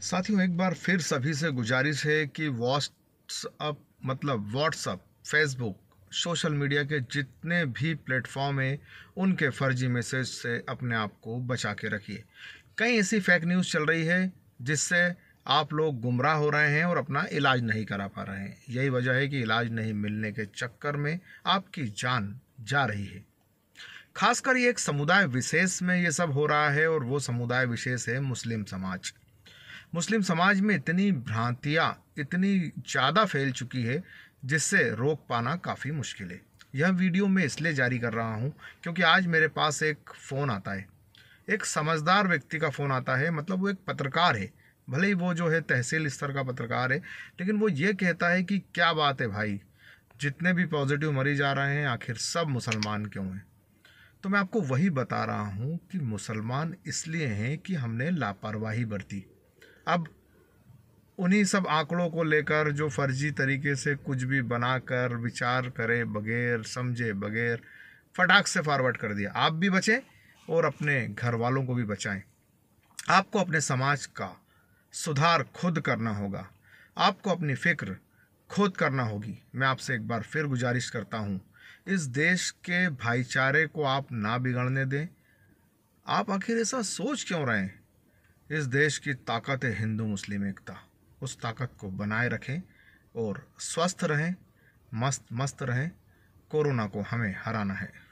साथियों, एक बार फिर सभी से गुजारिश है कि व्हाट्सअप मतलब व्हाट्सअप फेसबुक सोशल मीडिया के जितने भी प्लेटफॉर्म हैं, उनके फर्जी मैसेज से अपने आप को बचा के रखिए। कई ऐसी फेक न्यूज़ चल रही है, जिससे आप लोग गुमराह हो रहे हैं और अपना इलाज नहीं करा पा रहे हैं। यही वजह है कि इलाज नहीं मिलने के चक्कर में आपकी जान जा रही है। खासकर ये एक समुदाय विशेष में ये सब हो रहा है और वो समुदाय विशेष है मुस्लिम समाज। मुस्लिम समाज में इतनी भ्रांतियाँ, इतनी ज़्यादा फैल चुकी है, जिससे रोक पाना काफ़ी मुश्किल है। यह वीडियो मैं इसलिए जारी कर रहा हूँ क्योंकि आज मेरे पास एक फ़ोन आता है। एक समझदार व्यक्ति का फ़ोन आता है मतलब वो एक पत्रकार है। भले ही वो जो है तहसील स्तर का पत्रकार है, लेकिन वो ये कहता है कि क्या बात है भाई, जितने भी पॉजिटिव मरीज़ आ रहे हैं, आखिर सब मुसलमान क्यों हैं? तो मैं आपको वही बता रहा हूँ कि मुसलमान इसलिए हैं कि हमने लापरवाही बरती। अब उन्हीं सब आंकड़ों को लेकर जो फर्जी तरीके से कुछ भी बनाकर विचार करे बगैर, समझे बगैर, फटाक से फॉरवर्ड कर दिया। आप भी बचें और अपने घर वालों को भी बचाएँ। आपको अपने समाज का सुधार खुद करना होगा। आपको अपनी फ़िक्र खुद करना होगी। मैं आपसे एक बार फिर गुजारिश करता हूँ, इस देश के भाईचारे को आप ना बिगड़ने दें। आप आखिर ऐसा सोच क्यों रहे हैं? इस देश की ताकत है हिंदू, मुस्लिम एकता। उस ताकत को बनाए रखें और स्वस्थ रहें, मस्त मस्त रहें। कोरोना को हमें हराना है।